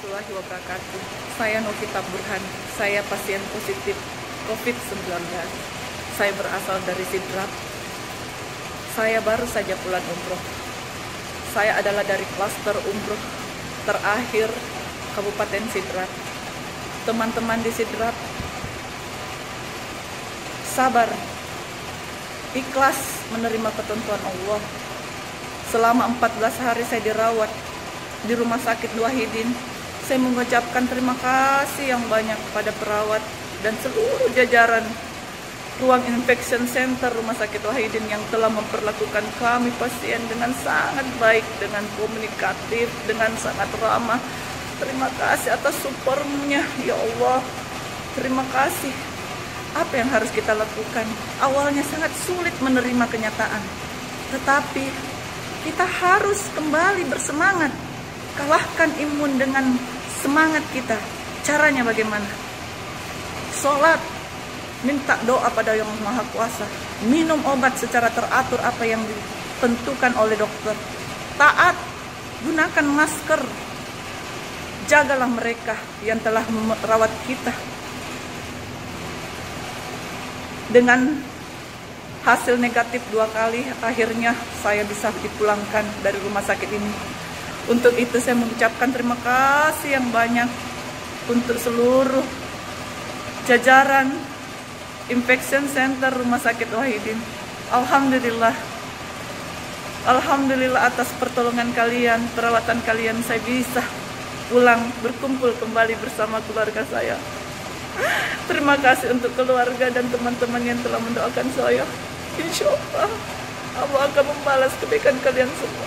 warahmatullahi wabarakatuh. Saya Novita Burhan. Saya pasien positif COVID-19. Saya berasal dari Sidrap. Saya baru saja pulang umroh. Saya adalah dari klaster umroh terakhir Kabupaten Sidrap. Teman-teman di Sidrap, sabar, ikhlas menerima ketentuan Allah. Selama 14 hari saya dirawat di Rumah Sakit Wahidin. Saya mengucapkan terima kasih yang banyak kepada perawat dan seluruh jajaran ruang infection center Rumah Sakit Wahidin yang telah memperlakukan kami pasien dengan sangat baik, dengan komunikatif, dengan sangat ramah. Terima kasih atas supportnya, ya Allah. Terima kasih. Apa yang harus kita lakukan? Awalnya sangat sulit menerima kenyataan, tetapi kita harus kembali bersemangat kalahkan imun dengan semangat kita. Caranya bagaimana? Sholat, minta doa pada yang maha kuasa. Minum obat secara teratur apa yang ditentukan oleh dokter. Taat, gunakan masker. Jagalah mereka yang telah merawat kita. Dengan hasil negatif dua kali, akhirnya saya bisa dipulangkan dari rumah sakit ini untuk itu saya mengucapkan terima kasih yang banyak untuk seluruh jajaran Infection Center Rumah Sakit Wahidin. Alhamdulillah. Alhamdulillah atas pertolongan kalian, perawatan kalian saya bisa pulang berkumpul kembali bersama keluarga saya. Terima kasih untuk keluarga dan teman-teman yang telah mendoakan saya. Insya Allah Allah akan membalas kebaikan kalian semua.